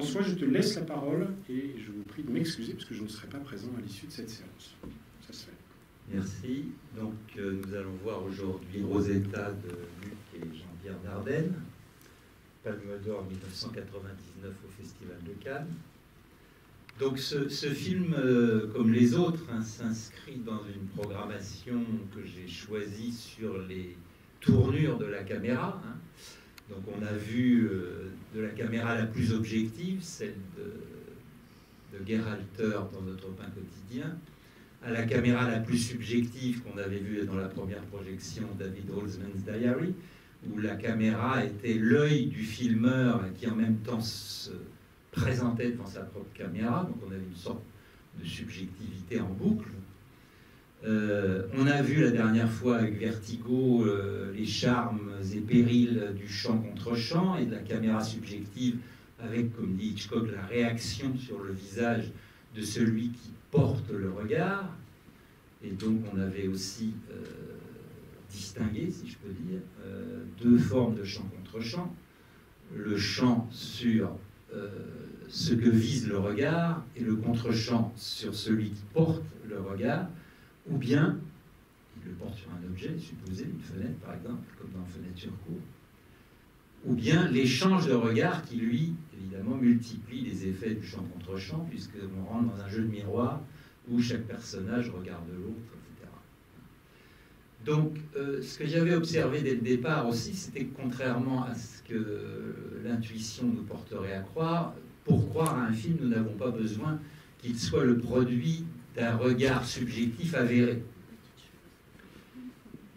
François, je te laisse la parole et je vous prie de m'excuser parce que je ne serai pas présent à l'issue de cette séance. Ça se fait. Merci. Donc, euh, nous allons voir aujourd'hui Rosetta de Luc et Jean-Pierre Dardenne, Palme d'Or 1999 au Festival de Cannes. Donc, ce, film, euh, comme les autres, hein, s'inscrit dans une programmation que j'ai choisie sur les tournures de la caméra. Hein. Donc on a vu euh, de la caméra la plus objective, celle de, de Gerhalter dans notre pain quotidien, à la caméra la plus subjective qu'on avait vue dans la première projection, David Holzman's Diary, où la caméra était l'œil du filmeur qui en même temps se présentait devant sa propre caméra, donc on avait une sorte de subjectivité en boucle. Euh, on a vu la dernière fois avec Vertigo euh, les charmes et périls du champ contre champ et de la caméra subjective avec, comme dit Hitchcock, la réaction sur le visage de celui qui porte le regard. Et donc on avait aussi euh, distingué, si je peux dire, deux formes de champ contre champ. Le champ sur ce que vise le regard et le contre-champ sur celui qui porte le regard ou bien il le porte sur un objet, supposé une fenêtre par exemple, comme dans Fenêtre sur cour, ou bien l'échange de regards qui, lui, évidemment, multiplie les effets du champ contre champ, puisqu'on rentre dans un jeu de miroir où chaque personnage regarde l'autre, etc. Donc, euh, ce que j'avais observé dès le départ aussi, c'était que contrairement à ce que l'intuition nous porterait à croire, pour croire à un film, nous n'avons pas besoin qu'il soit le produit d'un regard subjectif avéré.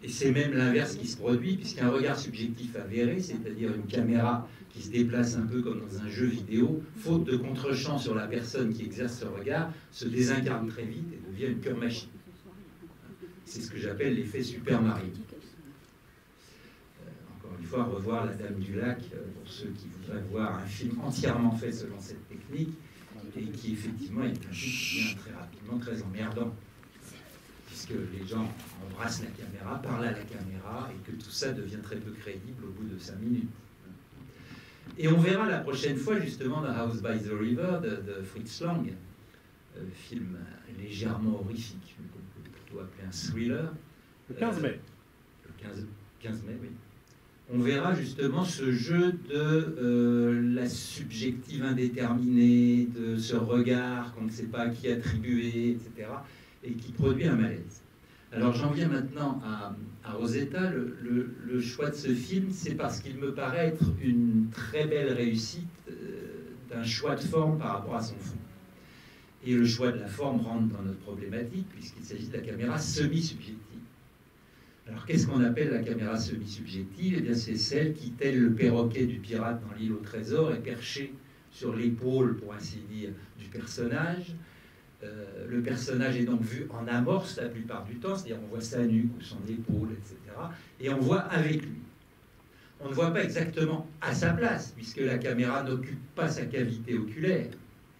Et c'est même l'inverse qui se produit, puisqu'un regard subjectif avéré, c'est-à-dire une caméra qui se déplace un peu comme dans un jeu vidéo, faute de contre-champ sur la personne qui exerce ce regard, se désincarne très vite et devient une pure machine. C'est ce que j'appelle l'effet Super Mario. Euh, encore une fois, revoir La Dame du Lac, euh, pour ceux qui voudraient voir un film entièrement fait selon cette technique, et qui effectivement est un devient très très emmerdant, puisque les gens embrassent la caméra, parlent à la caméra, et que tout ça devient très peu crédible au bout de cinq minutes. Et on verra la prochaine fois justement dans House by the River de, Fritz Lang, euh, film légèrement horrifique, qu'on peut plutôt appeler un thriller. Le 15 mai. Euh, le 15 mai, oui on verra justement ce jeu de euh, la subjective indéterminée, de ce regard qu'on ne sait pas qui attribuer, etc., et qui produit un malaise. Alors j'en viens maintenant à, Rosetta. Le, choix de ce film, c'est parce qu'il me paraît être une très belle réussite euh, d'un choix de forme par rapport à son fond. Et le choix de la forme rentre dans notre problématique, puisqu'il s'agit de la caméra semi-subjective. Alors, qu'est-ce qu'on appelle la caméra semi-subjective? Eh bien, c'est celle qui, tel le perroquet du pirate dans l'île au trésor, est perchée sur l'épaule, pour ainsi dire, du personnage. Euh, le personnage est donc vu en amorce la plupart du temps, c'est-à-dire on voit sa nuque ou son épaule, etc. Et on voit avec lui. On ne voit pas exactement à sa place, puisque la caméra n'occupe pas sa cavité oculaire,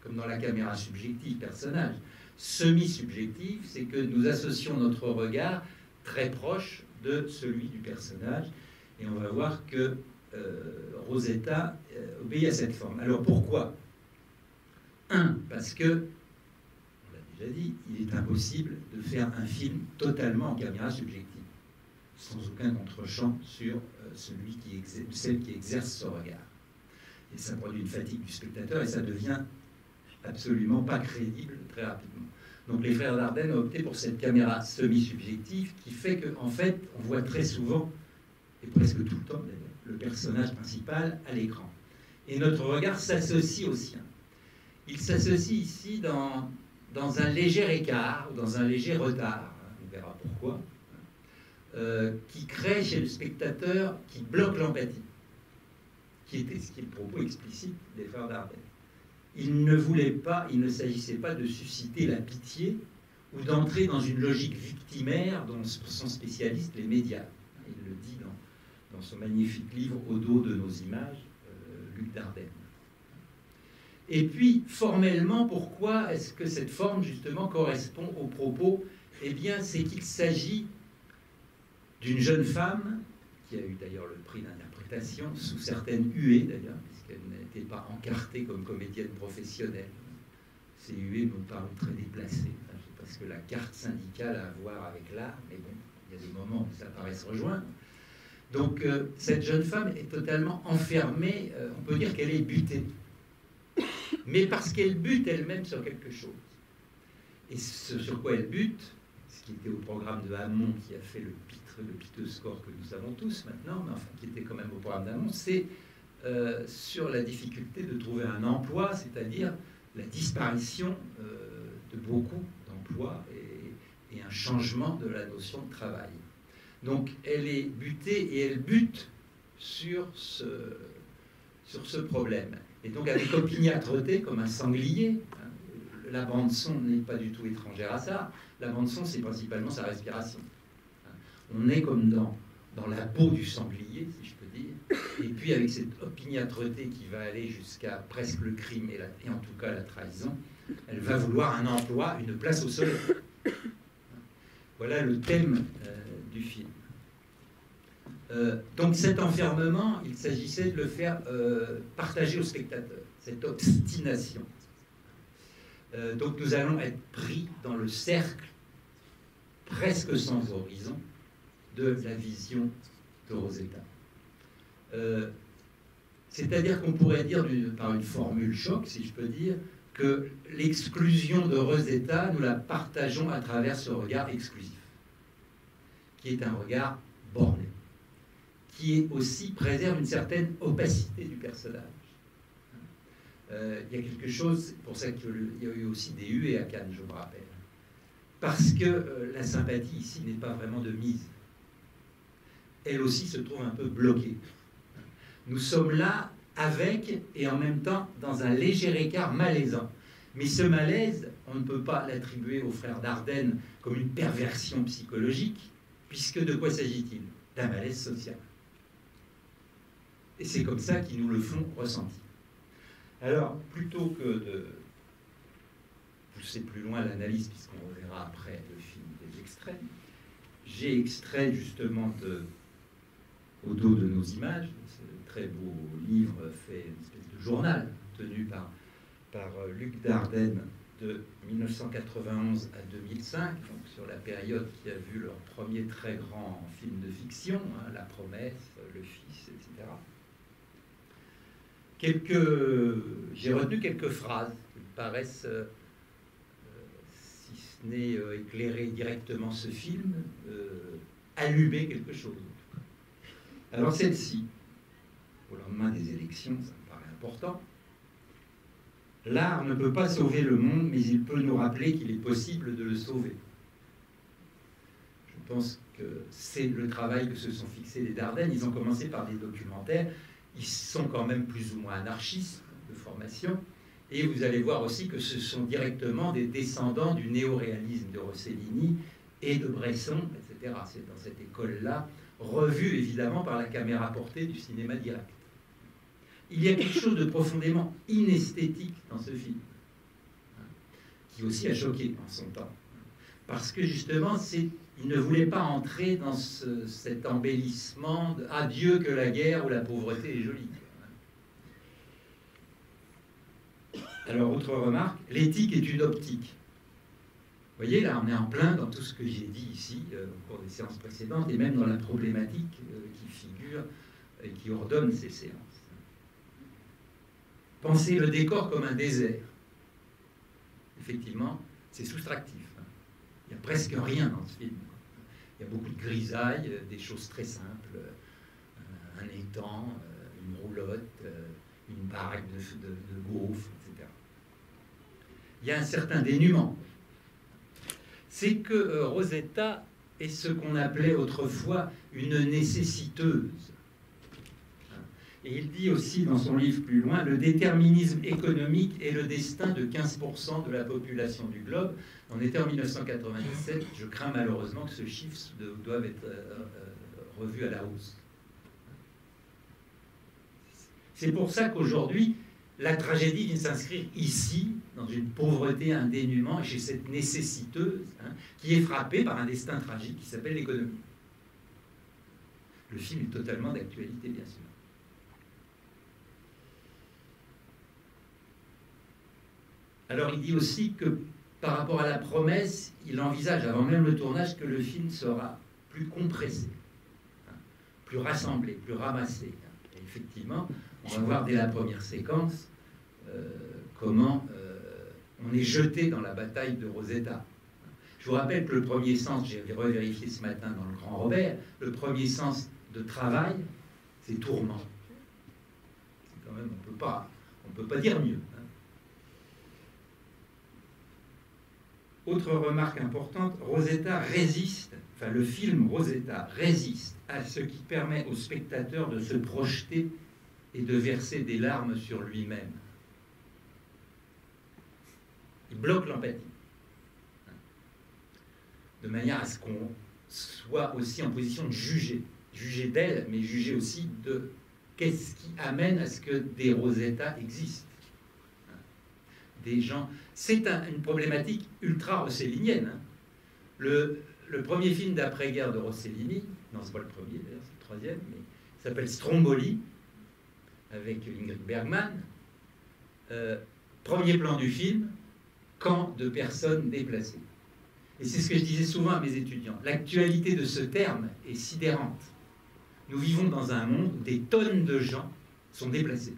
comme dans la caméra subjective personnage. Semi-subjective, c'est que nous associons notre regard très proche de celui du personnage. Et on va voir que euh, Rosetta euh, obéit à cette forme. Alors pourquoi? Un, parce que, on l'a déjà dit, il est impossible de faire un film totalement en caméra subjective, sans aucun contre-champ sur euh, celle qui exerce ce regard. Et ça produit une fatigue du spectateur et ça devient absolument pas crédible très rapidement. Donc les frères Dardenne ont opté pour cette caméra semi-subjective qui fait qu'en en fait, on voit très souvent, et presque tout le temps d'ailleurs, le personnage principal à l'écran. Et notre regard s'associe au sien. Il s'associe ici dans, un léger écart, ou dans un léger retard, hein, on verra pourquoi, euh, qui crée chez le spectateur, qui bloque l'empathie, qui était ce qui est le propos explicite des frères Dardenne il ne voulait pas, il ne s'agissait pas de susciter la pitié ou d'entrer dans une logique victimaire dont sont spécialistes les médias. Il le dit dans, son magnifique livre Au dos de nos images, euh, Luc Dardenne. Et puis, formellement, pourquoi est-ce que cette forme, justement, correspond au propos? Eh bien, c'est qu'il s'agit d'une jeune femme, qui a eu d'ailleurs le prix d'interprétation, sous certaines huées d'ailleurs, n'était pas encartée comme comédienne professionnelle. CUE me parle très déplacé, parce que la carte syndicale a à voir avec l'art, mais bon, il y a des moments où ça paraît se rejoindre. Donc euh, cette jeune femme est totalement enfermée, euh, on peut dire qu'elle est butée, mais parce qu'elle bute elle-même sur quelque chose. Et ce sur quoi elle bute, ce qui était au programme de Hamon qui a fait le pitre, le piteux score que nous savons tous maintenant, mais enfin qui était quand même au programme d'Hamon, c'est euh, sur la difficulté de trouver un emploi, c'est-à-dire la disparition de beaucoup d'emplois et, un changement de la notion de travail. Donc elle est butée et elle bute sur ce, sur ce problème. Et donc avec opiniâtreté comme un sanglier, hein, la bande son n'est pas du tout étrangère à ça. La bande son, c'est principalement sa respiration. On est comme dans, dans la peau du sanglier, si je peux Et puis avec cette opiniâtreté qui va aller jusqu'à presque le crime et, en tout cas la trahison, elle va vouloir un emploi, une place au soleil. Voilà le thème euh, du film. Euh, donc cet enfermement, il s'agissait de le faire euh, partager au spectateur, cette obstination. Donc nous allons être pris dans le cercle presque sans horizon de la vision de Rosetta. C'est-à-dire qu'on pourrait dire par une formule choc, si je peux dire, que l'exclusion de Rosetta, nous la partageons à travers ce regard exclusif, qui est un regard borné qui est aussi préserve une certaine opacité du personnage. Euh, il y a quelque chose, pour ça qu'il y a eu aussi des huées à Cannes, je me rappelle. Parce que euh, la sympathie ici n'est pas vraiment de mise. Elle aussi se trouve un peu bloquée. Nous sommes là avec et en même temps dans un léger écart malaisant. Mais ce malaise, on ne peut pas l'attribuer aux frères Dardenne comme une perversion psychologique, puisque de quoi s'agit-il? D'un malaise social. Et c'est comme ça qu'ils nous le font ressentir. Alors, plutôt que de pousser plus loin l'analyse, puisqu'on reverra après le film des extraits, j'ai extrait justement au dos de nos images, très beau livre fait une espèce de journal tenu par, par euh, Luc Dardenne de 1991 à 2005, donc sur la période qui a vu leur premier très grand film de fiction, hein, La promesse, Le Fils, etc j'ai retenu quelques phrases qui me paraissent, euh, si ce n'est euh, éclairer directement ce film, allumer quelque chose. Alors celle-ci, au lendemain des élections, ça me paraît important. L'art ne peut pas sauver le monde, mais il peut nous rappeler qu'il est possible de le sauver. Je pense que c'est le travail que se sont fixés les Dardennes. Ils ont commencé par des documentaires ils sont quand même plus ou moins anarchistes de formation. Et vous allez voir aussi que ce sont directement des descendants du néoréalisme de Rossellini et de Bresson, etc. C'est dans cette école-là, revue évidemment par la caméra portée du cinéma direct. Il y a quelque chose de profondément inesthétique dans ce film, hein, qui aussi a choqué en son temps. Parce que justement, il ne voulait pas entrer dans cet embellissement de adieu que la guerre ou la pauvreté est jolie. Alors, autre remarque, l'éthique est une optique. Vous voyez, là, on est en plein dans tout ce que j'ai dit ici euh, au cours des séances précédentes et même dans la problématique euh, qui figure et qui ordonne ces séances. Pensez le décor comme un désert. Effectivement, c'est soustractif. Il n'y a presque rien dans ce film. Il y a beaucoup de grisailles, euh, des choses très simples, euh, un étang, euh, une roulotte, une baraque de, de, gaufres, etc. Il y a un certain dénuement. C'est que Rosetta est ce qu'on appelait autrefois une nécessiteuse. Et il dit aussi dans son livre plus loin, le déterminisme économique est le destin de 15% de la population du globe. On était en 1997, je crains malheureusement que ce chiffre doive être euh, euh, revu à la hausse. C'est pour ça qu'aujourd'hui, la tragédie vient s'inscrire ici, dans une pauvreté, un dénuement, chez cette nécessiteuse, hein, qui est frappée par un destin tragique qui s'appelle l'économie. Le film est totalement d'actualité, bien sûr. Alors il dit aussi que par rapport à la promesse, il envisage avant même le tournage que le film sera plus compressé, hein, plus rassemblé, plus ramassé. Effectivement, on va voir dès la première séquence euh, comment euh, on est jeté dans la bataille de Rosetta. Je vous rappelle que le premier sens, j'ai revérifié ce matin dans le Grand Robert, le premier sens de travail, c'est tourment. Quand même, on on peut pas dire mieux. Hein. Autre remarque importante, Rosetta résiste, enfin le film Rosetta résiste à ce qui permet au spectateur de se projeter et de verser des larmes sur lui-même. Il bloque l'empathie de manière à ce qu'on soit aussi en position de juger. Juger d'elle, mais juger aussi de qu'est-ce qui amène à ce que des Rosetta existent. Des gens. C'est une problématique ultra rossellinienne. Hein. Le, premier film d'après-guerre de Rossellini, non, c'est pas le premier d'ailleurs, c'est le troisième, mais s'appelle Stromboli, avec Ingrid Bergman. Euh, premier plan du film, camp de personnes déplacées. Et c'est ce que je disais souvent à mes étudiants. L'actualité de ce terme est sidérante. Nous vivons dans un monde où des tonnes de gens sont déplacés.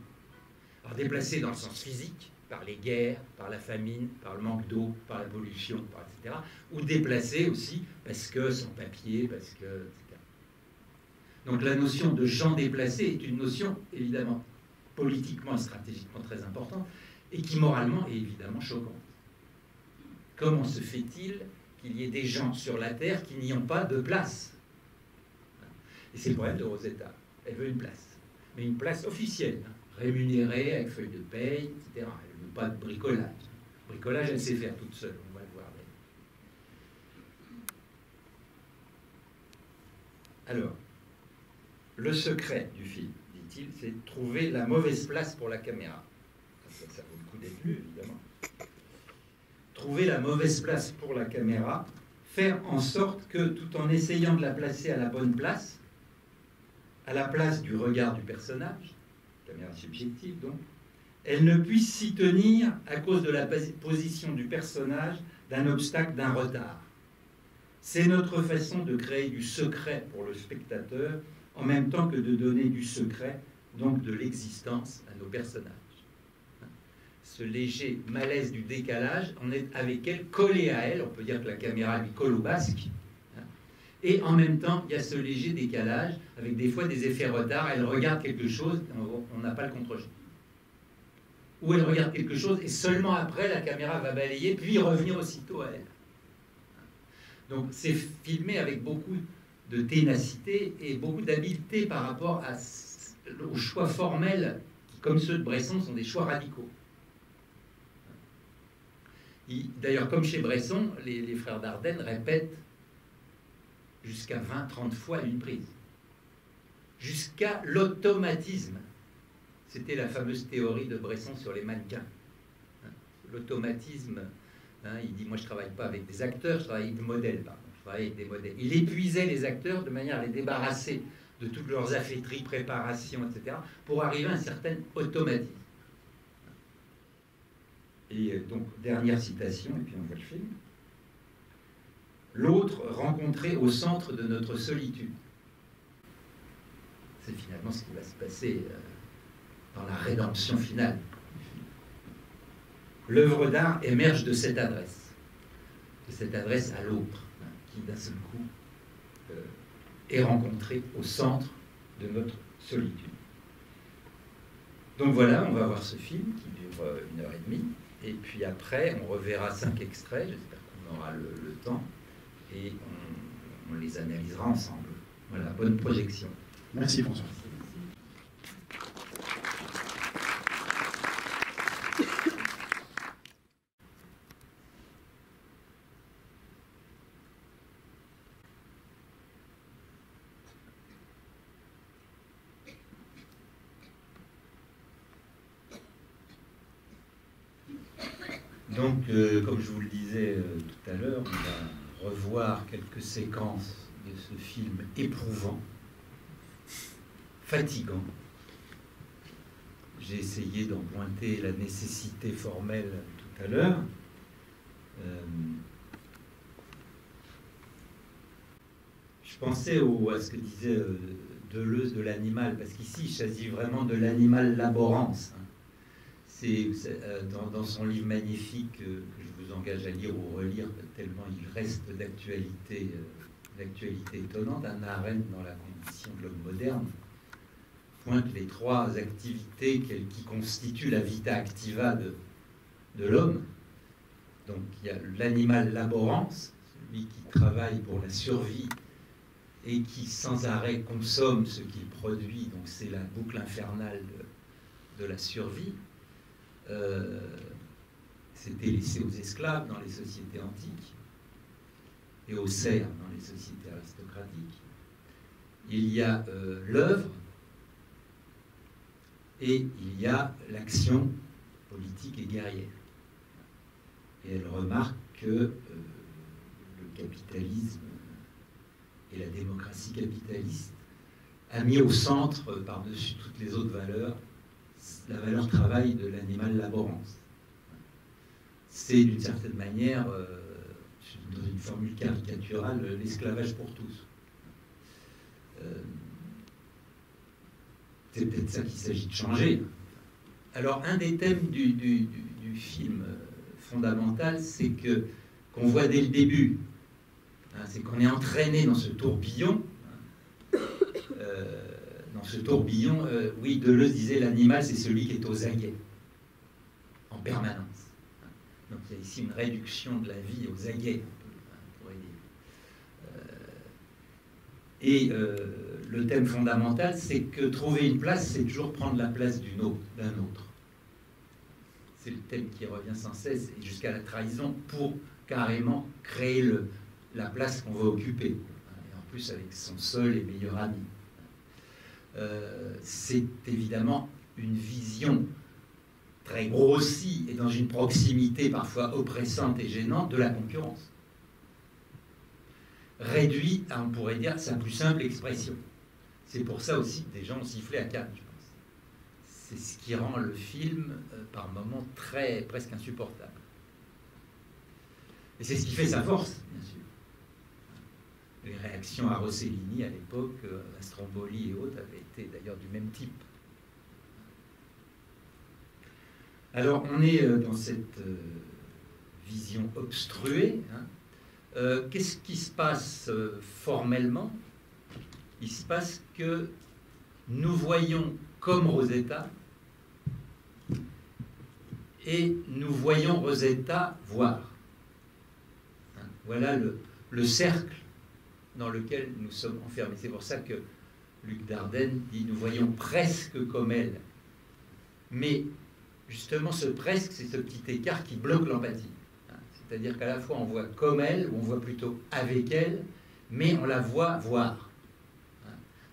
Alors déplacés dans le sens physique, par les guerres, par la famine, par le manque d'eau, par la pollution, etc. Ou déplacés aussi parce que sans papier, parce que, etc. Donc la notion de gens déplacés est une notion évidemment politiquement et stratégiquement très importante et qui moralement est évidemment choquante. Comment se fait-il qu'il y ait des gens sur la Terre qui n'y ont pas de place? Et c'est le problème de Rosetta. Elle veut une place, mais une place officielle, rémunérée avec feuille de paye, etc. Elle ne veut pas de bricolage. Bricolage, elle sait faire toute seule, on va le voir. Alors, le secret du film, dit-il, c'est de trouver la mauvaise place pour la caméra. Ça, vaut le coup d'être lu, évidemment trouver la mauvaise place pour la caméra, faire en sorte que tout en essayant de la placer à la bonne place, à la place du regard du personnage, caméra subjective donc, elle ne puisse s'y tenir à cause de la position du personnage, d'un obstacle, d'un retard. C'est notre façon de créer du secret pour le spectateur, en même temps que de donner du secret, donc de l'existence à nos personnages ce léger malaise du décalage, on est avec elle, collé à elle, on peut dire que la caméra lui colle au basque. Et en même temps, il y a ce léger décalage, avec des fois des effets retard, elle regarde quelque chose, on n'a pas le contre-champ. Ou elle regarde quelque chose, et seulement après, la caméra va balayer, puis revenir aussitôt à elle. Donc c'est filmé avec beaucoup de ténacité et beaucoup d'habileté par rapport aux choix formels qui, comme ceux de Bresson, sont des choix radicaux. D'ailleurs, comme chez Bresson, les, frères Dardenne répètent jusqu'à 20-30 fois une prise. Jusqu'à l'automatisme. C'était la fameuse théorie de Bresson sur les mannequins. Hein, l'automatisme, hein, il dit, moi je ne travaille pas avec des acteurs, je travaille avec des modèles. Il épuisait les acteurs de manière à les débarrasser de toutes leurs affaîtries, préparations, etc., pour arriver à un certain automatisme. Et euh, donc, dernière citation, et puis on voit le film. L'autre rencontré au centre de notre solitude. C'est finalement ce qui va se passer euh, dans la rédemption finale. L'œuvre d'art émerge de cette adresse, de cette adresse à l'autre, hein, qui d'un seul coup euh, est rencontré au centre de notre solitude. Donc voilà, on va voir ce film qui dure une heure et demie. Et puis après, on reverra cinq extraits, j'espère qu'on aura le, temps, et on, les analysera ensemble. Voilà, bonne projection. Merci François. comme je vous le disais euh, tout à l'heure, on va de ce film éprouvant, fatigant. J'ai essayé d'en pointer la nécessité formelle tout tout à l'heure. Euh, je pensais au, à ce que disait euh, Deleuze de l'animal, parce qu'ici, il s'agit vraiment de l'animal laborance. Hein. C'est euh, dans, son livre magnifique que je vous engage à lire ou relire, tellement il reste d'actualité, d'actualité étonnante, un arène dans la condition de l'homme moderne pointe les trois activités qui constituent la vita activa de, de l'homme. Donc il y a l'animal laborance, celui qui travaille pour la survie et qui sans arrêt consomme ce qu'il produit, donc c'est la boucle infernale de, la survie. Euh, c'était laissé aux esclaves dans les sociétés antiques et aux serfs dans les sociétés aristocratiques. Il y a euh, l'œuvre, et il y a l'action politique et guerrière. Et elle remarque que euh, le capitalisme et la démocratie capitaliste a mis au centre, par-dessus toutes les autres valeurs, la valeur travail de l'animal laborance. C'est d'une certaine manière, euh, dans une formule caricaturale, l'esclavage pour tous. C'est peut-être ça qu'il s'agit de changer. Alors, un des thèmes du, film euh, fondamental, c'est que qu'on voit dès le début, hein, c'est qu'on est entraîné dans ce tourbillon. Euh, dans ce tourbillon, euh, oui, Deleuze disait l'animal, c'est celui qui est aux aguets, en permanence. Donc il y a ici une réduction de la vie aux aguets, pourrait dire. et le thème fondamental, c'est que trouver une place, c'est toujours prendre la place d'un autre, autre. C'est le thème qui revient sans cesse, jusqu'à la trahison, pour carrément créer la place qu'on veut occuper. Et en plus avec son seul et meilleur ami. Euh, c'est évidemment une vision très grossie et dans une proximité parfois oppressante et gênante de la concurrence. Réduit à, on pourrait dire, sa plus simple expression. C'est pour ça aussi que des gens ont sifflé à Cannes, je pense. C'est ce qui rend le film, euh, par moments, très, presque insupportable. Et c'est ce qui fait sa force, bien sûr. Les réactions à Rossellini à l'époque, à euh, Stromboli et autres, avaient été d'ailleurs du même type. Alors, on est euh, dans cette vision obstruée. Hein. Qu'est-ce qui se passe formellement? Il se passe que nous voyons comme Rosetta et nous voyons Rosetta voir. Hein, voilà le, cercle dans lequel nous sommes enfermés. C'est pour ça que Luc Dardenne dit nous voyons presque comme elle. Mais justement, ce presque, c'est ce petit écart qui bloque l'empathie. Hein, c'est-à-dire qu'à la fois on voit comme elle, ou on voit plutôt avec elle, mais on la voit voir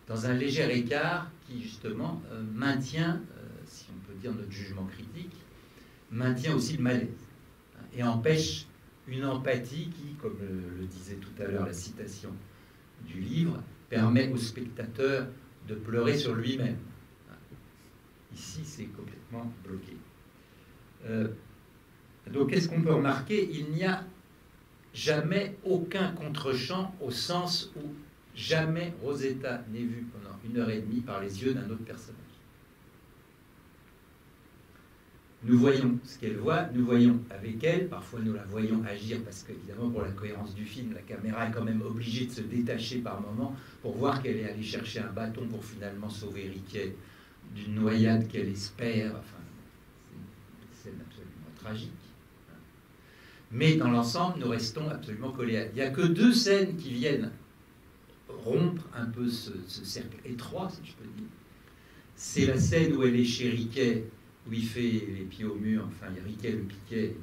dans un léger écart qui justement euh, maintient, euh, si on peut dire notre jugement critique, maintient aussi le malaise hein, et empêche une empathie qui, comme le, disait tout à l'heure la citation du livre, permet au spectateur de pleurer sur lui-même. Ici, c'est complètement bloqué. Euh, donc, qu'est-ce qu'on peut remarquer? Il n'y a jamais aucun contre-champ au sens où Jamais Rosetta n'est vue pendant une heure et demie par les yeux d'un autre personnage. Nous voyons ce qu'elle voit, nous voyons avec elle, parfois nous la voyons agir parce qu'évidemment pour la cohérence du film, la caméra est quand même obligée de se détacher par moment pour voir qu'elle est allée chercher un bâton pour finalement sauver Riquet d'une noyade qu'elle espère. Enfin, c'est une scène absolument tragique. Mais dans l'ensemble, nous restons absolument collés à. Il n'y a que deux scènes qui viennent rompre un peu ce, cercle étroit, si je peux dire. C'est la scène où elle est chez Riquet, où il fait les pieds au mur, enfin, il Riquet, le piquet.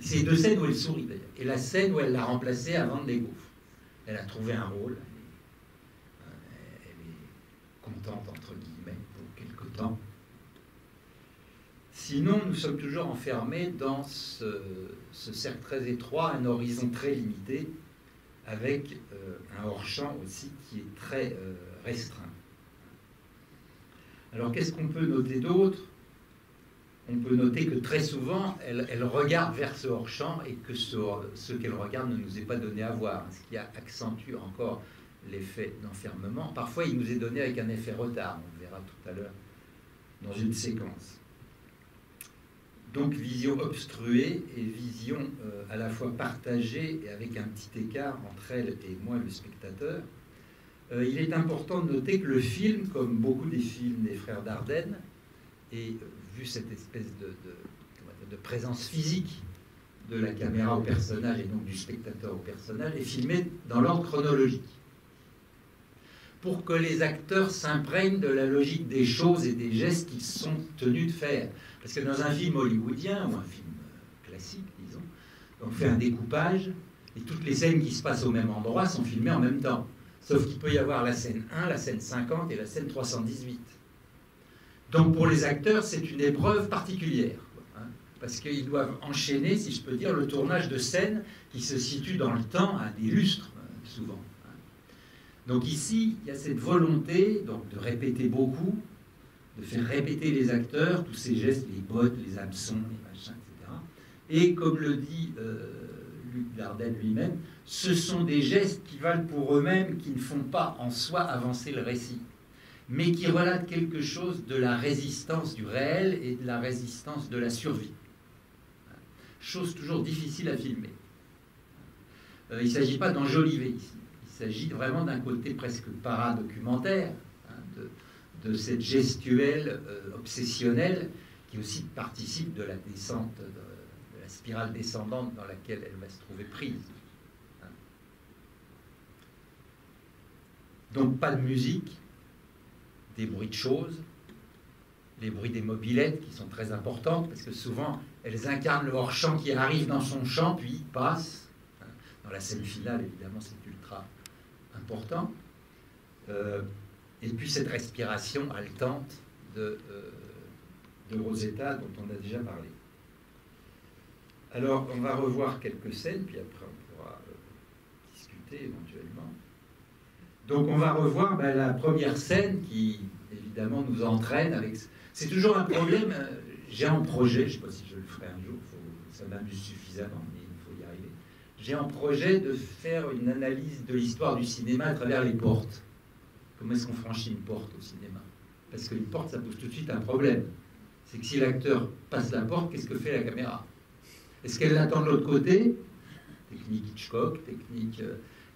C'est deux scènes où elle sourit d'ailleurs. Et la scène où elle l'a remplacé avant des gaufres. Elle a trouvé un rôle. Elle est, contente, entre guillemets, pour quelque temps. Sinon, nous sommes toujours enfermés dans ce, ce cercle très étroit, un horizon très limité, avec euh, un hors-champ aussi qui est très euh, restreint. Alors qu'est-ce qu'on peut noter d'autre? On peut noter que très souvent, elle, regarde vers ce hors-champ et que ce, qu'elle regarde ne nous est pas donné à voir, ce qui accentue encore l'effet d'enfermement. Parfois, il nous est donné avec un effet retard, on le verra tout à l'heure dans une séquence. Donc vision obstruée et vision euh, à la fois partagée et avec un petit écart entre elle et moi, le spectateur. Euh, il est important de noter que le film, comme beaucoup des films des frères Dardenne, et euh, cette espèce de, de, présence physique de la caméra au personnage et donc du spectateur au personnage, est filmé dans l'ordre chronologique. Pour que les acteurs s'imprègnent de la logique des choses et des gestes qu'ils sont tenus de faire. Parce que dans un film hollywoodien ou un film euh, classique, disons, on fait un découpage et toutes les scènes qui se passent au même endroit sont filmées en même temps. Sauf qu'il peut y avoir la scène 1, la scène 50 et la scène 318. Donc pour les acteurs, c'est une épreuve particulière. Hein, parce qu'ils doivent enchaîner, si je peux dire, le tournage de scènes qui se situent dans le temps à des lustres, euh, souvent. Hein. Donc ici, il y a cette volonté de répéter beaucoup, de faire répéter les acteurs, tous ces gestes, les bottes, les hameçons, les machins, etc. Et comme le dit euh, Luc Dardenne lui-même, ce sont des gestes qui valent pour eux-mêmes, qui ne font pas en soi avancer le récit, mais qui relatent quelque chose de la résistance du réel et de la résistance de la survie. Chose toujours difficile à filmer. Euh, il ne s'agit pas d'enjoliver ici, il s'agit vraiment d'un côté presque paradocumentaire, de cette gestuelle euh, obsessionnelle qui aussi participe de la descente, de, la spirale descendante dans laquelle elle va se trouver prise. Hein. Donc pas de musique, des bruits de choses, les bruits des mobilettes qui sont très importantes parce que souvent elles incarnent le hors-champ qui arrive dans son champ puis passe. Dans la scène finale, évidemment, c'est ultra important. Euh, et puis cette respiration haletante de, euh, de Rosetta dont on a déjà parlé. Alors, on va revoir quelques scènes, puis après on pourra euh, discuter éventuellement. Donc, on va revoir ben, la première scène qui, évidemment, nous entraîne avec. C'est toujours un problème. Euh, j'ai un projet, je ne sais pas si je le ferai un jour, ça m'amuse suffisamment, mais il faut y arriver. J'ai un projet de faire une analyse de l'histoire du cinéma à travers les portes. Comment est-ce qu'on franchit une porte au cinéma? Parce qu'une porte, ça pose tout de suite un problème. C'est que si l'acteur passe la porte, qu'est-ce que fait la caméra? Est-ce qu'elle l'attend de l'autre côté? Technique Hitchcock, technique.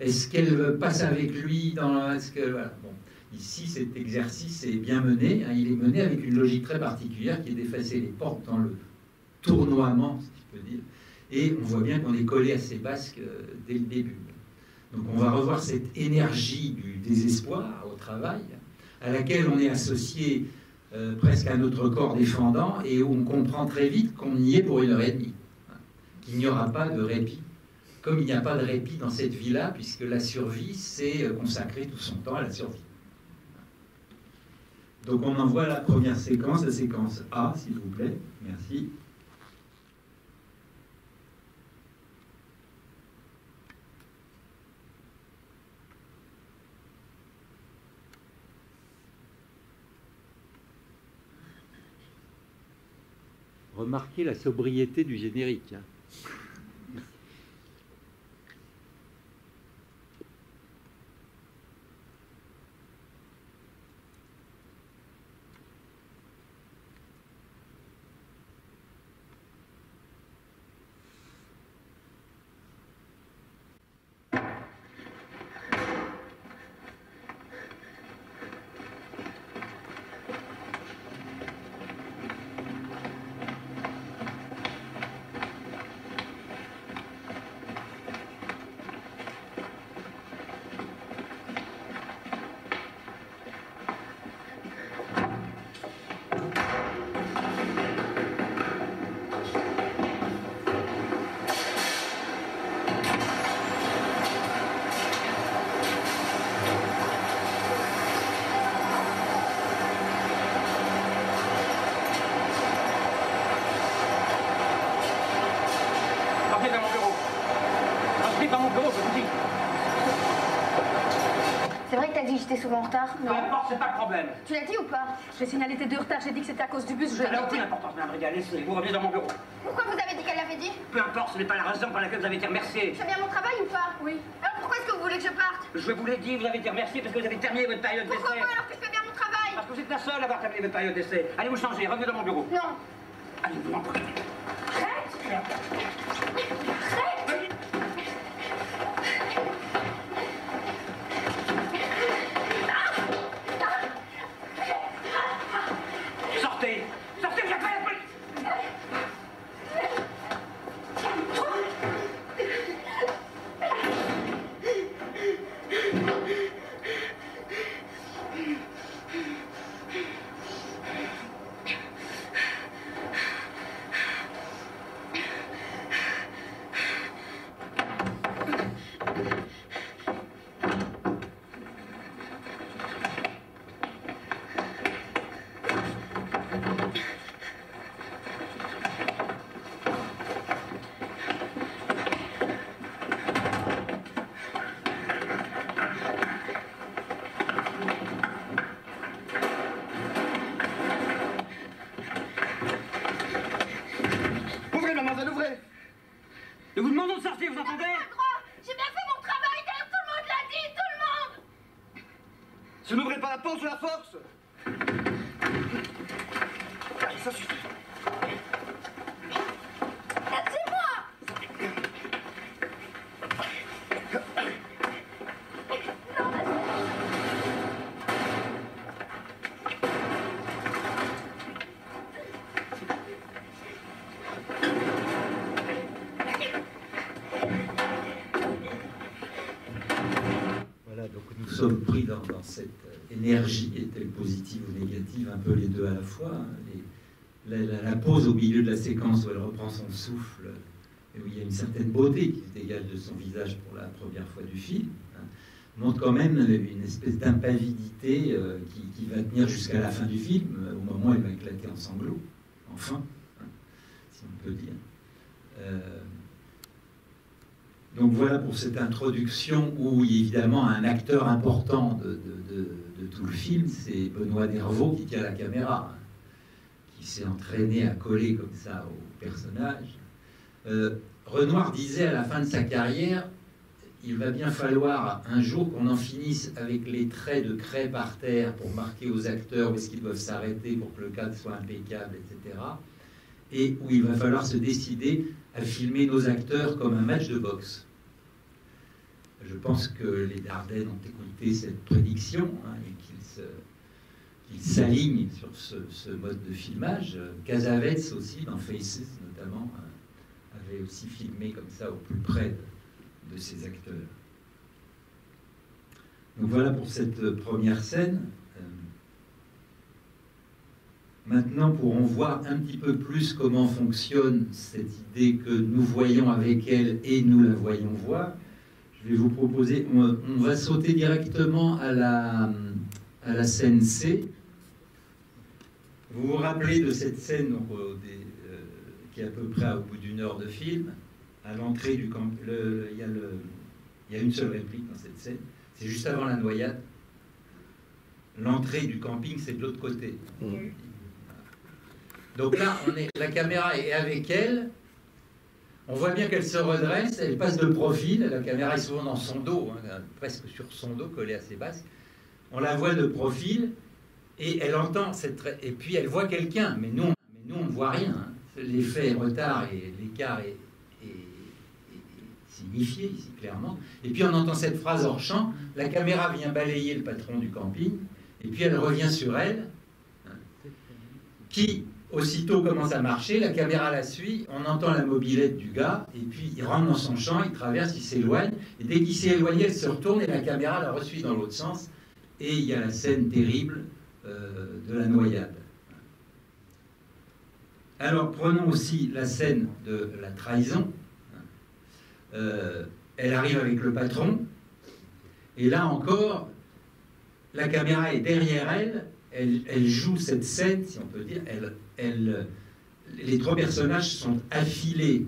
Est-ce qu'elle passe avec lui dans. Est-ce que, voilà. bon. Ici, cet exercice est bien mené. Hein. il est mené avec une logique très particulière qui est d'effacer les portes dans le tournoiement, si je peux dire. Et on voit bien qu'on est collé à ces basques euh, dès le début. Donc on va revoir cette énergie du désespoir au travail, à laquelle on est associé euh, presque à notre corps défendant et où on comprend très vite qu'on y est pour une heure et demie, hein, qu'il n'y aura pas de répit. Comme il n'y a pas de répit dans cette vie-là, puisque la survie, c'est euh, consacrer tout son temps à la survie. Donc on envoie la première séquence, la séquence A, s'il vous plaît. Merci. Remarquez la sobriété du générique. Hein. T'ai dit que j'étais souvent en retard Peu importe, c'est pas le problème. Tu l'as dit ou pas J'ai signalé tes deux retards, j'ai dit que c'était à cause du bus. Je Ça n'a aucune importance, Madame Régal. Laissez, vous revenez dans mon bureau. Pourquoi vous avez dit qu'elle l'avait dit Peu importe, ce n'est pas la raison pour laquelle vous avez été remercié. Je fais bien mon travail ou pas Oui. Alors pourquoi est-ce que vous voulez que je parte Je vous l'ai dit, vous avez été remercié parce que vous avez terminé votre période d'essai. Pourquoi moi alors que je fais bien mon travail Parce que vous êtes la seule à avoir terminé votre période d'essai. Allez vous changer, revenez dans mon bureau. Non. Allez, vous en prie. Arrête porte, je la force Allez, ça suffit. Voilà, donc nous sommes pris dans, dans cette euh, énergie, est-elle positive ou négative, un peu les deux à la fois. hein. La, pause au milieu de la séquence où elle reprend son souffle, et où il y a une certaine beauté qui se dégage de son visage pour la première fois du film, hein, montre quand même une espèce d'impavidité euh, qui, qui va tenir jusqu'à la fin du film, euh, au moment où elle va éclater en sanglots, enfin, hein, si on peut dire. Euh, donc voilà pour cette introduction où il y a évidemment un acteur important de, tout le film, c'est Benoît Dervaux qui tient la caméra, qui s'est entraîné à coller comme ça au personnage. Euh, Renoir disait à la fin de sa carrière, il va bien falloir un jour qu'on en finisse avec les traits de craie par terre pour marquer aux acteurs où est-ce qu'ils doivent s'arrêter pour que le cadre soit impeccable, etc. Et où il va falloir se décider à filmer nos acteurs comme un match de boxe. Je pense que les Dardennes ont écouté cette prédiction hein, et qu'ils s'alignent sur ce, mode de filmage. Casavets aussi, dans Faces notamment, euh, avait aussi filmé comme ça au plus près de ses acteurs. Donc voilà pour cette première scène. Euh, Maintenant, pour en voir un petit peu plus comment fonctionne cette idée que nous voyons avec elle et nous la voyons voir, je vais vous proposer, on, va sauter directement à la, à la scène C. Vous vous rappelez de cette scène des- euh, qui est à peu près au bout d'une heure de film, à l'entrée du camp. le- il y a une seule réplique dans cette scène, c'est juste avant la noyade. L'entrée du camping, c'est de l'autre côté. Donc là, la caméra est avec elle. On voit bien qu'elle se redresse, elle passe de profil. La caméra est souvent dans son dos, hein, presque sur son dos, collée ses basques. On la voit de profil et elle entend cette. Et puis elle voit quelqu'un, mais nous, mais nous on ne voit rien. hein. L'effet retard et l'écart est signifié ici clairement. Et puis on entend cette phrase hors champ la caméra vient balayer le patron du camping, et puis elle revient sur elle, hein, qui aussitôt commence à marcher, la caméra la suit, on entend la mobilette du gars, et puis il rentre dans son champ, il traverse, il s'éloigne, et dès qu'il s'est éloigné, elle se retourne et la caméra la resuit dans l'autre sens, et il y a la scène terrible euh, de la noyade. Alors prenons aussi la scène de la trahison. Euh, elle arrive avec le patron, et là encore, la caméra est derrière elle, elle, elle joue cette scène, si on peut dire, elle, les trois personnages sont affilés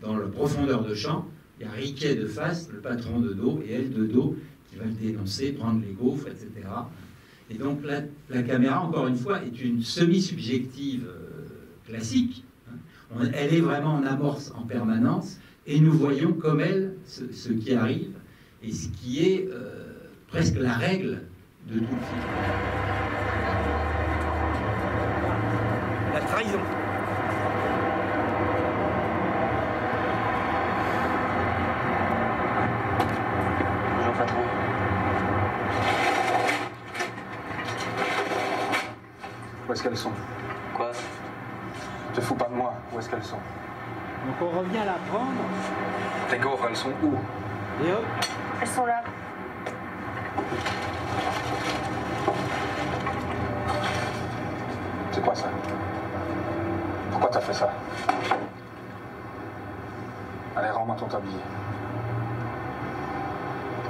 dans la profondeur de champ. Il y a Riquet de face, le patron de dos, et elle de dos, qui va le dénoncer, prendre les gaufres, etc. Et donc la, caméra, encore une fois, est une semi-subjective euh, classique. hein. elle est vraiment en amorce en permanence, et nous voyons comme elle ce, qui arrive, et ce qui est euh, presque la règle de tout film. La trahison. Bonjour patron. Où est-ce qu'elles sont? Quoi? Te fous pas de moi, où est-ce qu'elles sont? Donc on revient la prendre Tes gaufres, elles sont où? Et hop, Elles sont là. Pourquoi t'as fait ça Allez, rends-moi ton tablier.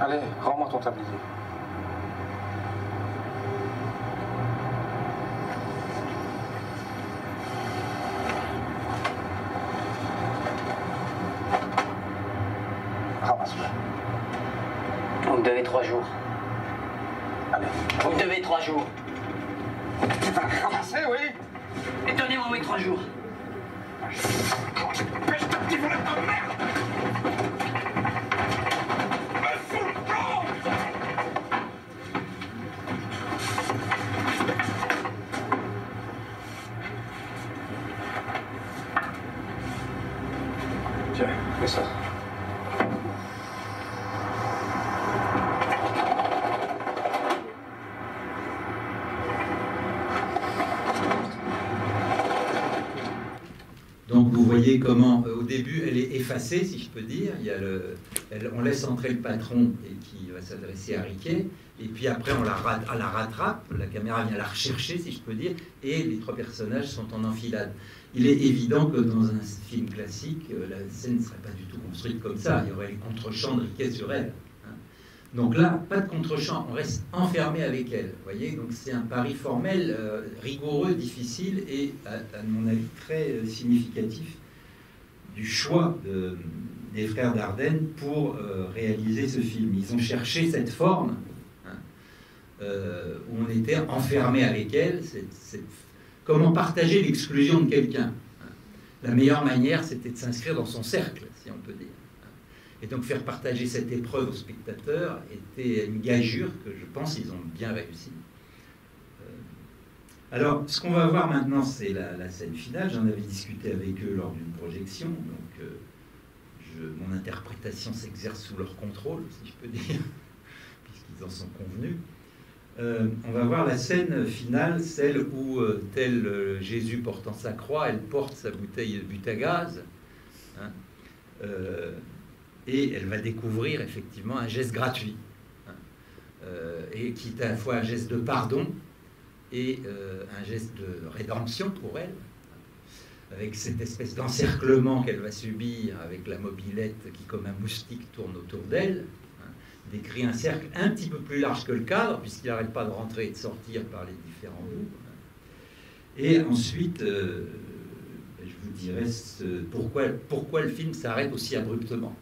Allez, rends-moi ton tablier. Ramasse-le. Vous me trois jours. Dire. Il y a le, on laisse entrer le patron et qui va s'adresser à Riquet. Et puis après, on la, rattrape, la caméra vient la rechercher, si je peux dire, et les trois personnages sont en enfilade. Il est évident que dans un film classique, euh, la scène ne serait pas du tout construite comme ça. Il y aurait les contre-champs de Riquet sur elle. hein. Donc là, pas de contre-champ, on reste enfermé avec elle. Voyez, donc c'est un pari formel euh, rigoureux, difficile et, à, à mon avis, très euh, significatif du choix de- des frères Dardenne pour euh, réaliser ce film. Ils ont cherché cette forme hein, euh, où on était enfermé avec elle. comment partager l'exclusion de quelqu'un hein. La meilleure manière, c'était de s'inscrire dans son cercle, si on peut dire. Et donc faire partager cette épreuve aux spectateurs était une gageure que je pense qu'ils ont bien réussi. Euh, Alors, ce qu'on va voir maintenant, c'est la, la scène finale. J'en avais discuté avec eux lors d'une projection, donc mon interprétation s'exerce sous leur contrôle, si je peux dire, puisqu'ils en sont convenus. Euh, on va voir la scène finale, celle où, euh, tel euh, Jésus portant sa croix, elle porte sa bouteille de but à gaz. hein. Euh, et elle va découvrir effectivement un geste gratuit, hein, euh, et qui est à la fois un geste de pardon et euh, un geste de rédemption pour elle, avec cette espèce d'encerclement qu'elle va subir avec la mobilette qui, comme un moustique, tourne autour d'elle, hein, décrit un cercle un petit peu plus large que le cadre, puisqu'il n'arrête pas de rentrer et de sortir par les différents bouts. hein. Et ensuite, euh, je vous dirai pourquoi le film s'arrête aussi abruptement.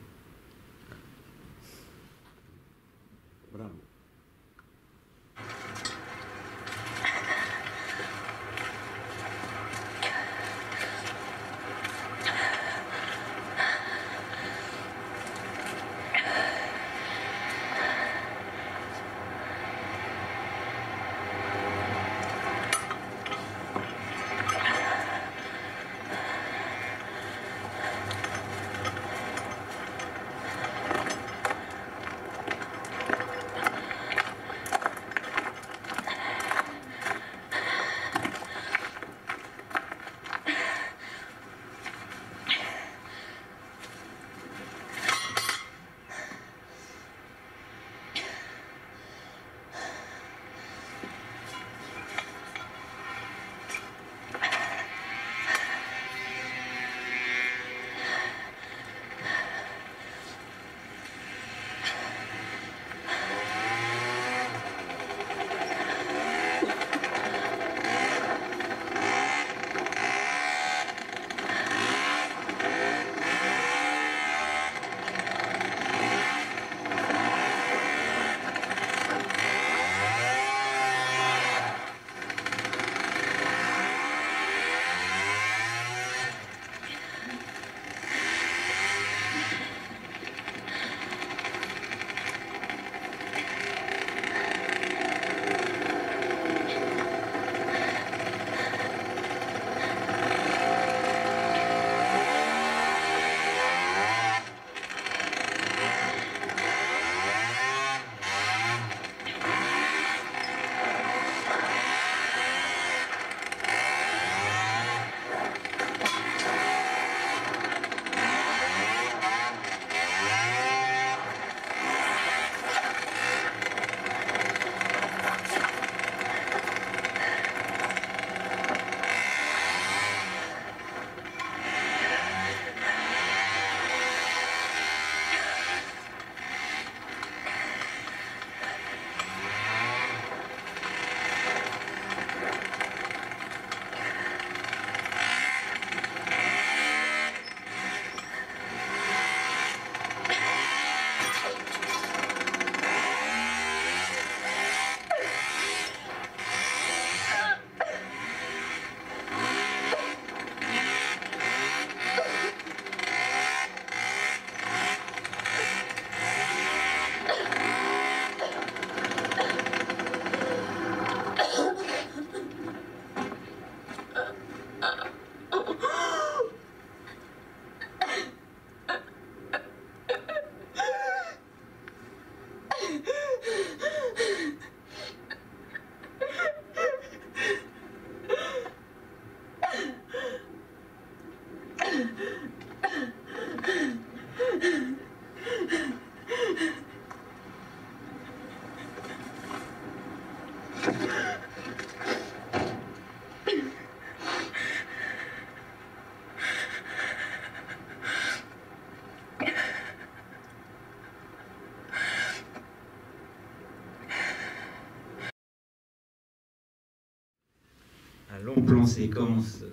Un long plan séquence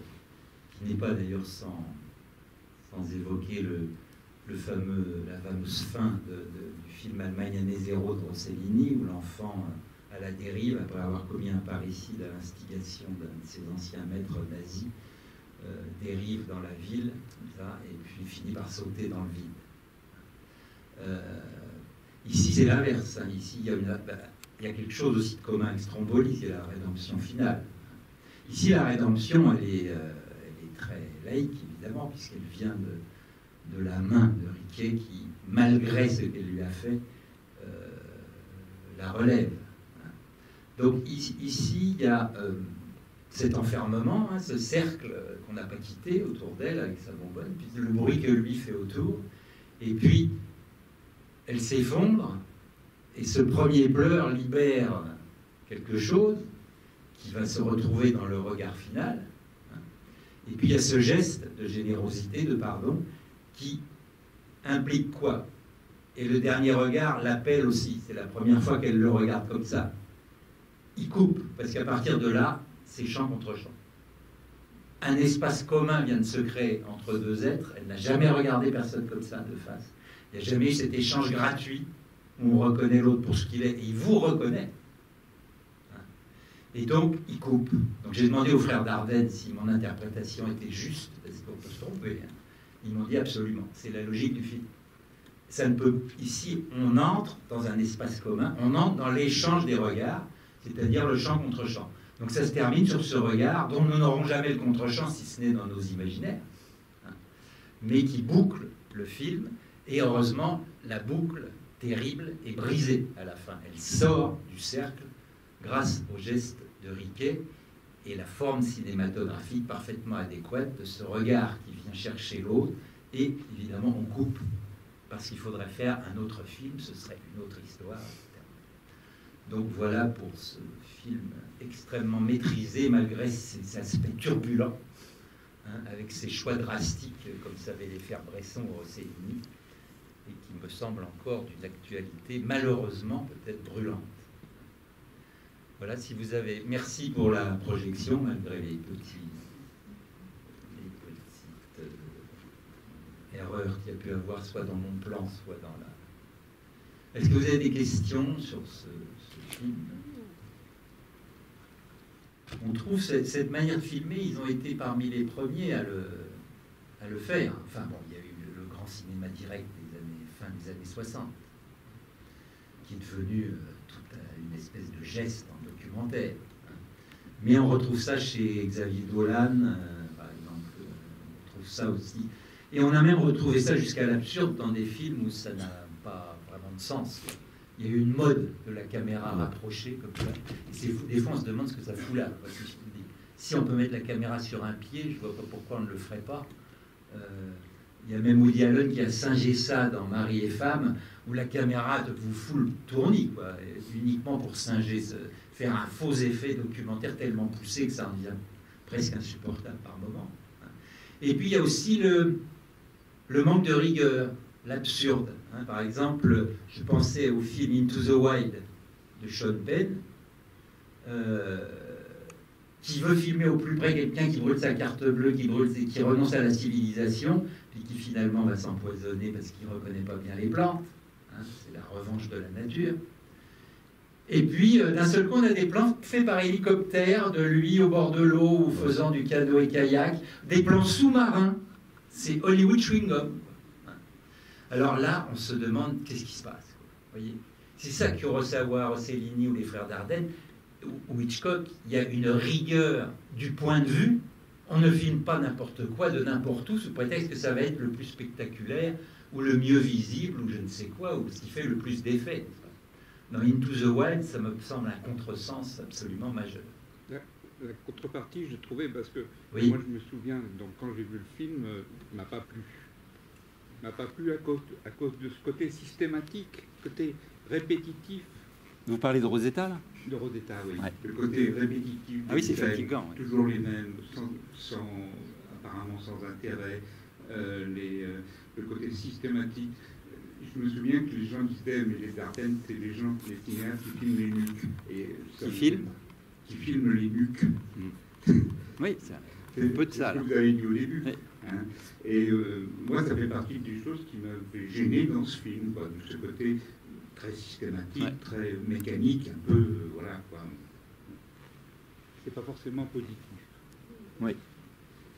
qui n'est pas d'ailleurs sans, sans évoquer le, le fameux, la fameuse fin du film Allemagne année zéro de Rossellini, où l'enfant euh, à la dérive, après avoir commis un parricide à l'instigation d'un de ses anciens maîtres nazis, euh, dérive dans la ville, ça, et puis finit par sauter dans le vide. Euh, ici, c'est l'inverse. hein. Ici, il y, a bah, y a quelque chose aussi de commun avec Stromboli, c'est la rédemption finale. Ici, la rédemption, elle est, euh, elle est très laïque, évidemment, puisqu'elle vient de, la main de Riquet qui, malgré ce qu'elle lui a fait, euh, la relève. hein. Donc ici, il y a euh, cet enfermement, hein, ce cercle qu'on n'a pas quitté autour d'elle avec sa bonbonne, puis le bruit que lui fait autour, et puis elle s'effondre, et ce premier pleur libère quelque chose qui va se retrouver dans le regard final. hein. Et puis il y a ce geste de générosité, de pardon, qui implique quoi? Et le dernier regard l'appelle aussi. C'est la première fois qu'elle le regarde comme ça. Il coupe, parce qu'à partir de là, c'est champ contre champ. Un espace commun vient de se créer entre deux êtres. Elle n'a jamais regardé personne comme ça de face. Il n'y a jamais eu cet échange gratuit où on reconnaît l'autre pour ce qu'il est et il vous reconnaît. Et donc, il coupe. Donc, j'ai demandé aux frères Dardenne si mon interprétation était juste, parce qu'on peut se tromper. hein. Ils m'ont dit absolument. C'est la logique du film. Ça ne peut. Ici, on entre dans un espace commun, on entre dans l'échange des regards, c'est-à-dire le champ contre champ. Donc, ça se termine sur ce regard dont nous n'aurons jamais le contre-champ, si ce n'est dans nos imaginaires, hein, mais qui boucle le film. Et heureusement, la boucle terrible est brisée à la fin. Elle sort du cercle grâce au geste de Riquet et la forme cinématographique parfaitement adéquate de ce regard qui vient chercher l'autre. Et évidemment, on coupe parce qu'il faudrait faire un autre film, ce serait une autre histoire. etc. Donc voilà pour ce film extrêmement maîtrisé malgré ses aspects turbulents, hein, avec ses choix drastiques comme savaient les faire Bresson ou Rossellini, et qui me semble encore d'une actualité malheureusement peut-être brûlante. Voilà, si vous avez. Merci pour la projection, malgré les petits. petites euh, erreurs qu'il y a pu avoir, soit dans mon plan, soit dans la. Est-ce que vous avez des questions sur ce, film? On trouve cette, manière de filmer, ils ont été parmi les premiers à le, faire. Enfin bon, il y a eu le, grand cinéma direct des années, fin des années 60, qui est devenu euh, tout un- une espèce de geste documentaire. Mais on retrouve ça chez Xavier Dolan, euh, par exemple, euh, on trouve ça aussi. Et on a même retrouvé ça jusqu'à l'absurde dans des films où ça n'a pas vraiment de sens. quoi. Il y a eu une mode de la caméra rapprochée comme ça. Et. Des fois, on se demande ce que ça fout là. Si on peut mettre la caméra sur un pied, je vois pas pourquoi on ne le ferait pas. Euh, il y a même Woody Allen qui a singé ça dans Marie et Femme, où la caméra vous fout le tournis, quoi, uniquement pour singer, faire un faux effet documentaire tellement poussé que ça en devient presque insupportable par moment. Et puis il y a aussi le, le manque de rigueur, l'absurde. hein. Par exemple, je pensais au film Into the Wild de Sean Penn, euh, qui veut filmer au plus près quelqu'un qui brûle sa carte bleue, qui, brûle, qui renonce à la civilisation, puis qui finalement va s'empoisonner parce qu'il ne reconnaît pas bien les plantes. hein. C'est la revanche de la nature. Et puis, euh, d'un seul coup, on a des plans faits par hélicoptère, de lui au bord de l'eau ou faisant du canoë kayak, des plans sous-marins. C'est Hollywood chewing gum. quoi. Alors là, on se demande qu'est-ce qui se passe. Voyez? C'est ça que Kurosawa, Rossellini ou les frères Dardenne ou- Hitchcock, il y a une rigueur du point de vue. On ne filme pas n'importe quoi de n'importe où sous prétexte que ça va être le plus spectaculaire ou le mieux visible ou je ne sais quoi, ou ce qui fait le plus d'effet. Dans Into the Wild, ça me semble un contresens absolument majeur. la contrepartie, je trouvais, parce que Oui. moi je me souviens, donc quand j'ai vu le film, euh, il m'a pas plu. Il m'a pas plu à cause, à cause de ce côté systématique, côté répétitif Vous parlez de Rosetta, là? Oui. Ouais. Le côté répétitif. Ah oui, c'est fatigant, ouais. Toujours les mêmes, sans, sans- apparemment sans intérêt. euh, les, euh, le côté systématique. Je me souviens que les gens disaient, mais les Ardennes, c'est les gens, les cinéastes qui filment les nuques. Et ça Qui me- filment Qui filment les nuques. Oui, ça. C'est Un peu de ça, là. vous avez dit au début. Oui. hein. Et euh, moi, ça fait partie des choses qui m'avaient gêné dans ce film, quoi, de ce côté très systématique, Ouais. très mécanique, un peu, euh, voilà, quoi. C'est pas forcément positif. Oui.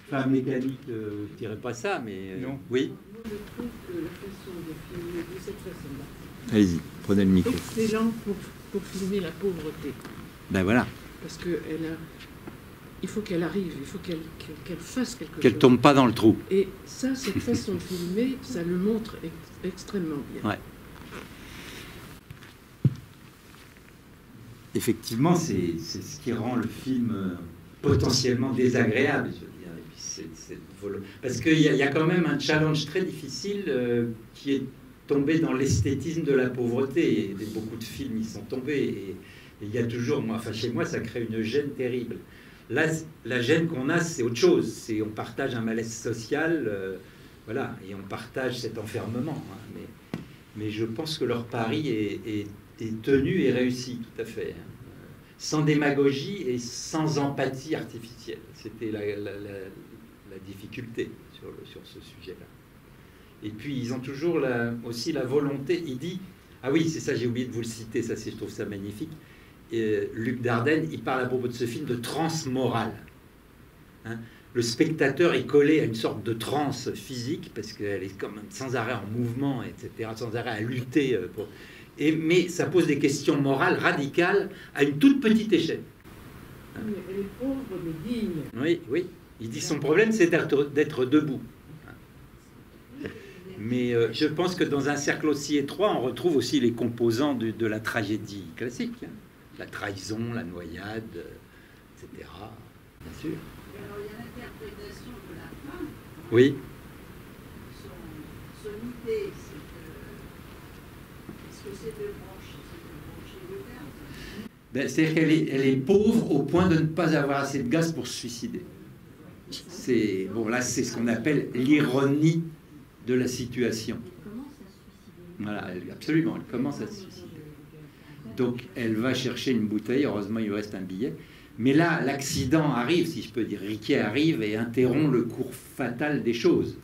Enfin, mécanique, euh, je dirais pas ça, mais. euh, Non. Oui Moi, je trouve que la façon de filmer de cette façon-là, Allez-y, prenez le micro. excellent pour, pour filmer la pauvreté. Ben voilà, Parce que elle a, il faut qu'elle arrive, il faut qu'elle qu'elle- qu'elle fasse quelque qu'elle chose. tombe pas dans le trou. Et ça, cette façon de filmer, ça le montre ex- extrêmement bien. Ouais. Effectivement, c'est ce qui rend le film euh, potentiellement désagréable. Je veux dire. Parce qu'il y, a- quand même un challenge très difficile euh, qui est tombé dans l'esthétisme de la pauvreté. Beaucoup de films y sont tombés. Et, il y a toujours, moi, chez moi, ça crée une gêne terrible. Là, la gêne qu'on a, c'est autre chose. C'est on partage un malaise social, euh, voilà, et on partage cet enfermement. hein. mais, mais je pense que leur pari est- est tenu et réussi, tout à fait. Sans démagogie et sans empathie artificielle. C'était la, difficulté sur, sur ce sujet-là. Et puis, ils ont toujours aussi la volonté. Il dit Ah oui, c'est ça, j'ai oublié de vous le citer, ça, je trouve ça magnifique. Et, euh, Luc Dardenne, il parle à propos de ce film de transe morale. Hein le spectateur est collé à une sorte de transe physique parce qu'elle est comme sans arrêt en mouvement, etc., sans arrêt à lutter. euh, pour- Et, mais ça pose des questions morales radicales à une toute petite échelle. Mais Elle est pauvre mais digne. Oui, oui. Il dit son problème, c'est d'être debout. Mais euh, je pense que dans un cercle aussi étroit, on retrouve aussi les composants de, de la tragédie classique. hein. La trahison, la noyade, etc. Bien sûr. Alors, il y a l'interprétation de la femme. Oui, Son, son idée, c'est que. Est-ce que c'est de brancher, c'est de brancher le gaz Ben, c'est-à-dire qu'elle est, pauvre au point de ne pas avoir assez de gaz pour se suicider. C'est bon, là, c'est ce qu'on appelle l'ironie de la situation. Voilà, absolument, elle commence à se suicider. Donc, elle va chercher une bouteille. Heureusement, il lui reste un billet. Mais là, l'accident arrive, si je peux dire. Riquet arrive et interrompt le cours fatal des choses.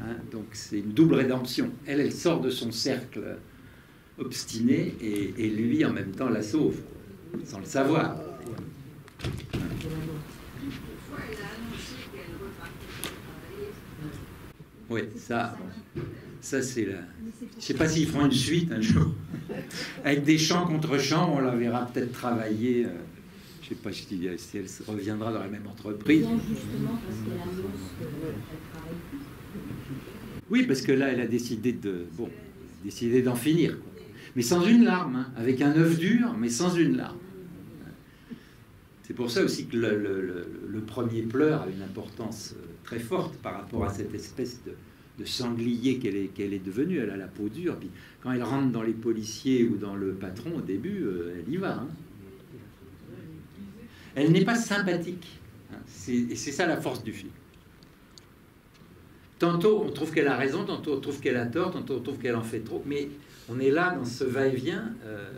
Hein, donc, c'est une double rédemption. Elle, elle sort de son cercle obstiné et, et lui, en même temps, la sauve, sans le savoir. Oui, ça, ça c'est la. Je sais pas s'ils feront une suite un jour. Avec des chants contre chants, on la verra peut-être travailler. euh, je sais pas si, si elle reviendra dans la même entreprise. Oui, parce que là, elle a décidé de, bon, décidé d'en finir, quoi. Mais sans une larme, hein, avec un œuf dur, mais sans une larme. C'est pour ça aussi que le, le- le- le premier pleur a une importance euh, très forte par rapport à cette espèce de, de sanglier qu'elle est, qu'elle est devenue. Elle a la peau dure. Puis quand elle rentre dans les policiers ou dans le patron, au début, euh, elle y va. hein. Elle n'est pas sympathique. hein. Et c'est ça la force du film. Tantôt on trouve qu'elle a raison, tantôt on trouve qu'elle a tort, tantôt on trouve qu'elle en fait trop, mais on est là dans ce va-et-vient. euh,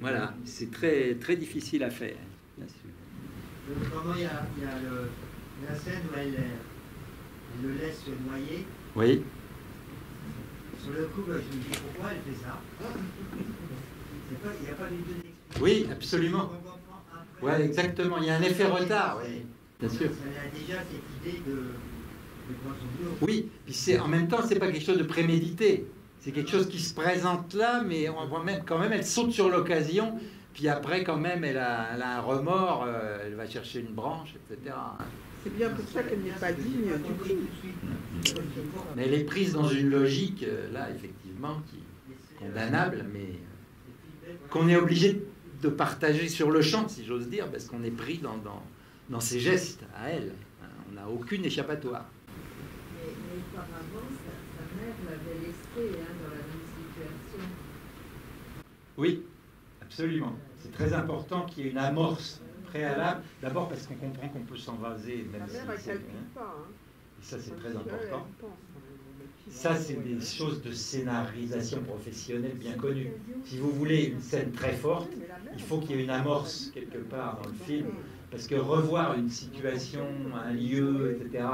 voilà, c'est très, très difficile à faire, bien sûr. Il y a, il y a le- la scène où elle, elle le laisse se noyer. Oui, Sur le coup, bah, je me dis pourquoi elle fait ça? Pas- Il n'y a pas du tout d'explication. oui, absolument. Ouais, exactement. Il y a un effet retard, oui, bien sûr. Elle a déjà cette idée de. Oui, puis c'est en même temps, c'est pas quelque chose de prémédité. C'est quelque chose qui se présente là, mais on voit même quand même, elle saute sur l'occasion. Puis après, quand même, elle a, elle a un remords. euh, elle va chercher une branche, etc. C'est bien pour ça qu'elle n'est pas digne du coup. Mais elle est prise dans une logique euh, là, effectivement, qui est condamnable, mais euh, qu'on est obligé de partager sur le champ, si j'ose dire, parce qu'on est pris dans, dans, dans ses gestes à elle. On n'a aucune échappatoire. Mais, mais auparavant, sa, sa mère hein, dans la même situation. Oui, absolument. C'est très important qu'il y ait une amorce préalable. D'abord parce qu'on comprend qu'on peut s'envaser, même si mère, elle pas. Hein. Et ça, c'est très important. hein. Ça, c'est des choses de scénarisation professionnelle bien connues. Si vous voulez une scène très forte, il faut qu'il y ait une amorce quelque part dans le film, parce que revoir une situation, un lieu, etc.,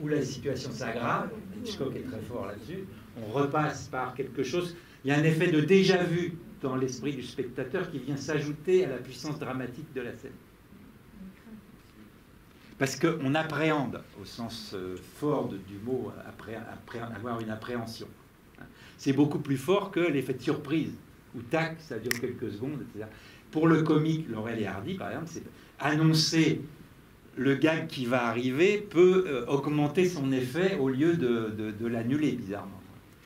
où la situation s'aggrave, Hitchcock est très fort là-dessus, on repasse par quelque chose, il y a un effet de déjà-vu dans l'esprit du spectateur qui vient s'ajouter à la puissance dramatique de la scène. Parce qu'on appréhende, au sens euh, fort du mot, avoir une appréhension. C'est beaucoup plus fort que l'effet de surprise, où tac, ça dure quelques secondes, etc. Pour le comique, Laurel et Hardy, par exemple, annoncer le gag qui va arriver peut euh, augmenter son effet au lieu de l'annuler, bizarrement.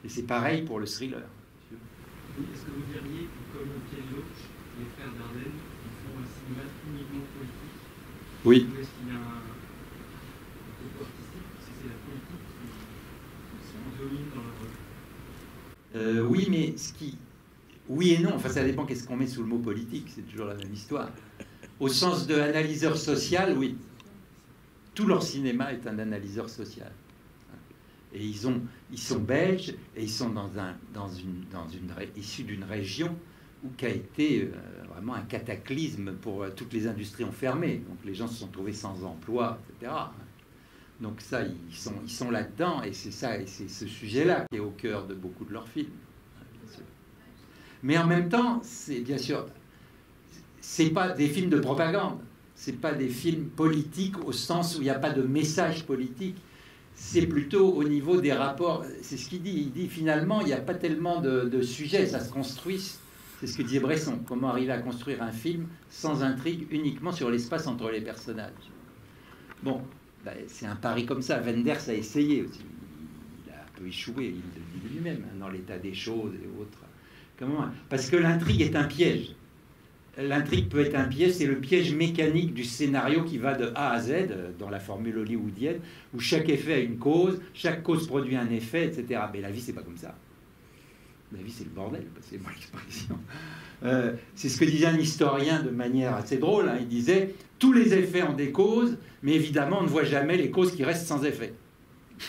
Et c'est pareil pour le thriller. Oui, Est-ce que vous diriez que comme Pierre Loach, les frères Dardenne, ils font un cinéma uniquement politique? Oui. Ou est-ce qu'il y a un, côté artistique Parce que c'est la politique qui, qui domine dans leur œuvre. Euh, oui, mais ce qui. Oui et non, enfin ça dépend qu'est-ce qu'on met sous le mot politique, c'est toujours la même histoire. Au sens de analyseur social, oui. Tout leur cinéma est un analyseur social. Et ils, ont, ils sont belges et ils sont issus d'une région où qui a été euh, vraiment un cataclysme pour euh, toutes les industries ont fermé. Donc les gens se sont trouvés sans emploi, etc. Donc ça, ils sont, là-dedans et c'est ça, et c'est ce sujet-là qui est au cœur de beaucoup de leurs films. Mais en même temps, c'est bien sûr, c'est pas des films de propagande, c'est pas des films politiques au sens où il n'y a pas de message politique. C'est plutôt au niveau des rapports. C'est ce qu'il dit. Il dit finalement, il n'y a pas tellement de, de sujets, ça se construit. C'est ce que disait Bresson. Comment arriver à construire un film sans intrigue, uniquement sur l'espace entre les personnages? Bon, ben, c'est un pari comme ça. Wenders a essayé aussi. Il a un peu échoué, il le dit lui-même, hein, dans l'état des choses et autres. Comment? Parce que l'intrigue est un piège. L'intrigue peut être un piège, c'est le piège mécanique du scénario qui va de A à Z, dans la formule hollywoodienne, où chaque effet a une cause, chaque cause produit un effet, etc. Mais la vie, c'est pas comme ça. La vie, c'est le bordel, c'est mon expression. Euh, c'est ce que disait un historien de manière assez drôle. hein. Il disait tous les effets ont des causes, mais évidemment, on ne voit jamais les causes qui restent sans effet.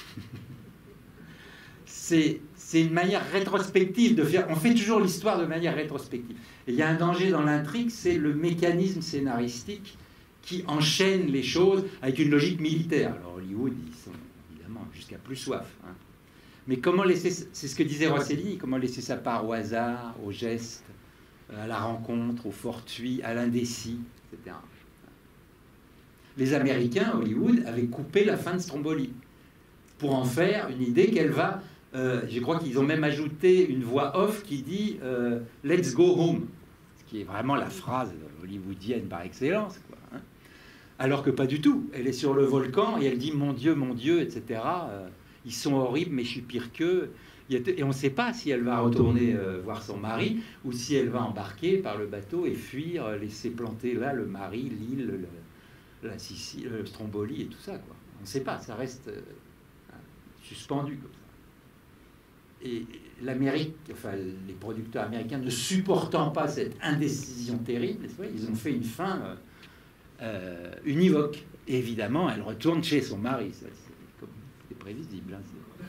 c'est c'est une manière rétrospective de faire. On fait toujours l'histoire de manière rétrospective. Il y a un danger dans l'intrigue, c'est le mécanisme scénaristique qui enchaîne les choses avec une logique militaire. Alors Hollywood, ils sont évidemment jusqu'à plus soif. hein. Mais comment laisser, c'est ce que disait Rossellini, comment laisser sa part au hasard, au geste, à la rencontre, au fortuit, à l'indécis, etc. Les Américains, Hollywood, avaient coupé la fin de Stromboli pour en faire une idée qu'elle va. Euh, je crois qu'ils ont même ajouté une voix off qui dit euh, Let's go home, ce qui est vraiment la phrase hollywoodienne par excellence. Hein. Alors que pas du tout. Elle est sur le volcan et elle dit Mon Dieu, mon Dieu, etc. Euh, ils sont horribles, mais je suis pire qu'eux. Et on ne sait pas si elle va retourner voir son mari ou si elle va embarquer par le bateau et fuir, laisser planter là le mari, l'île, le- la Sicile, le Stromboli et tout ça. On ne sait pas, ça reste suspendu. Et l'Amérique, enfin les producteurs américains ne supportant pas cette indécision terrible, ils ont fait une fin euh, euh, univoque. Évidemment, elle retourne chez son mari. C'est prévisible. hein,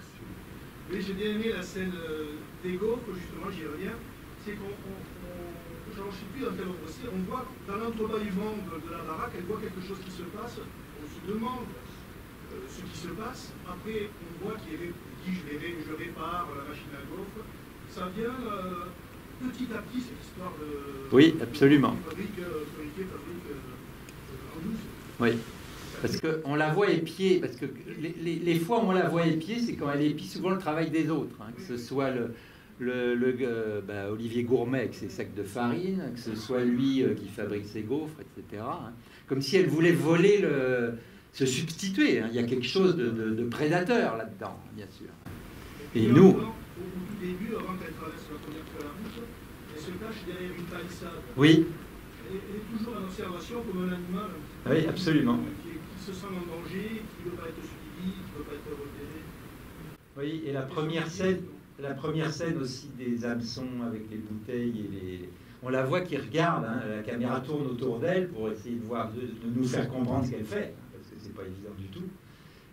Oui, j'ai bien aimé la scène euh, gaufres, justement, j'y reviens. C'est qu'on, on, plus dans quel c'est, on voit dans l'entrebâillement de, de la baraque, elle voit quelque chose qui se passe, on se demande ce qui se passe. Après, on voit qu'il ré- je, les ré- je répare la machine à gaufres. Ça vient euh, petit à petit, cette histoire de. Oui, absolument. de Fabrique, euh, fabriquée, fabrique euh, en douce. Oui. Parce qu'on la voit épier, parce que les, les- les fois où on la voit épier, c'est quand elle épie souvent le travail des autres, hein, que ce soit le, le, le, euh, bah, Olivier Gourmet avec ses sacs de farine, que ce soit lui euh, qui fabrique ses gaufres, etc. hein. Comme si elle voulait voler, le, se substituer. hein. Il y a quelque chose de, de- de prédateur là-dedans, bien sûr. Et puis, nous, Au, début, avant qu'elle traverse la première fois la route, elle se cache derrière une palissade. oui, elle est toujours en observation comme un animal. Oui, absolument. Qui, qui se sent en danger, qui ne veut pas être suivi, qui ne veut pas être repéré. Oui, et la première scène, la première scène aussi des hameçons avec les bouteilles et les. On la voit qui regarde, hein, la caméra tourne autour d'elle pour essayer de voir, de, de nous faire comprendre ce qu'elle fait, pas évident du tout.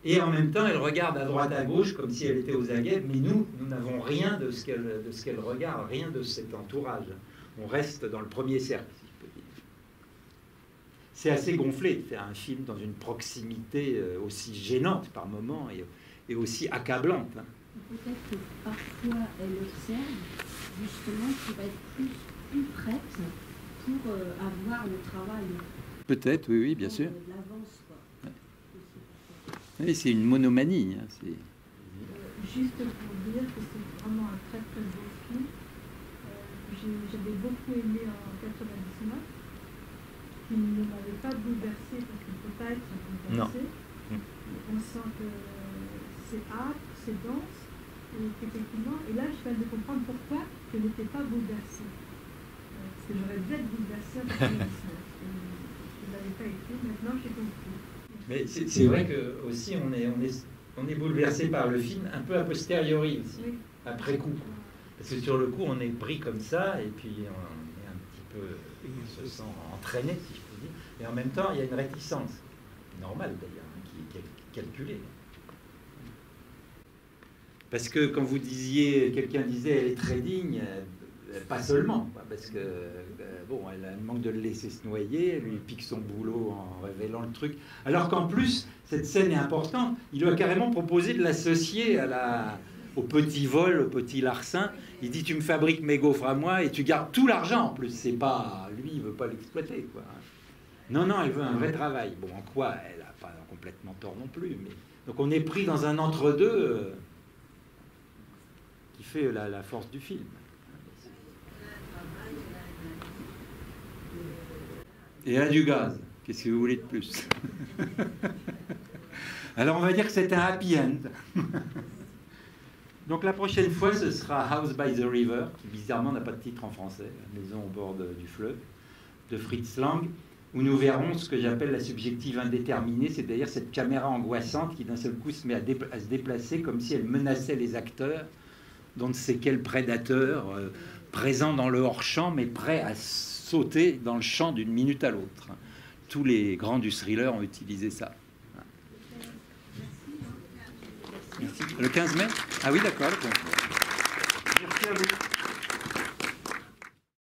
Et en même temps, elle regarde à droite, à gauche, comme si elle était aux aguets, mais nous, nous n'avons rien de ce qu'elle de ce qu'elle regarde, rien de cet entourage. On reste dans le premier cercle, si je peux dire. C'est assez gonflé de faire un film dans une proximité euh, aussi gênante par moments et, et aussi accablante. hein. Peut-être que parfois elle observe justement va être plus, plus prête pour euh, avoir le travail. Peut-être, oui, oui, bien sûr. l'avance, quoi. Oui, c'est une monomanie. hein, c'est- Juste pour dire que c'est vraiment un très très beau film. Euh, j'ai- J'avais beaucoup aimé en 99, qui ne m'avait pas bouleversé parce qu'il ne peut pas être bouleversé. Mm. On sent que c'est âpre, c'est dense, et qu'effectivement, et là je viens de comprendre pourquoi je n'étais pas bouleversée. Euh, Parce que j'aurais dû être bouleversée en 99. et Je ne l'avais pas été, maintenant j'ai compris. Mais c'est vrai que aussi on est, on est, on est bouleversé par le film un peu a posteriori aussi, Oui. après coup. Parce que sur le coup, on est pris comme ça et puis on est un petit peu, on se sent entraîné, si je peux dire. Et en même temps, il y a une réticence, normale d'ailleurs, hein, qui est cal- calculée. Parce que quand vous disiez, quelqu'un disait, elle est très digne, pas seulement, parce que euh, bon, elle, elle manque de le laisser se noyer, elle lui pique son boulot en révélant le truc. Alors qu'en plus, cette scène est importante. Il lui a carrément proposé de l'associer à la, au petit vol, au petit larcin. Il dit tu me fabriques mes gaufres à moi et tu gardes tout l'argent en plus. C'est pas lui, il veut pas l'exploiter quoi. Non non, elle veut un vrai travail. Bon, en quoi elle a pas complètement tort non plus. Mais donc on est pris dans un entre-deux euh, qui fait la, la force du film. Et a du gaz. Qu'est-ce que vous voulez de plus Alors on va dire que c'est un happy end. Donc la prochaine fois, ce sera House by the River, qui bizarrement n'a pas de titre en français, maison au bord du fleuve, de Fritz Lang, où nous verrons ce que j'appelle la subjective indéterminée, c'est-à-dire cette caméra angoissante qui d'un seul coup se met à, à se déplacer comme si elle menaçait les acteurs, dont ne sait quel prédateur, euh, présent dans le hors-champ, mais prêt à sauter dans le champ d'une minute à l'autre. Tous les grands du thriller ont utilisé ça. Merci. Le 15 mai? Ah oui, d'accord. le 15 mai. Merci à vous.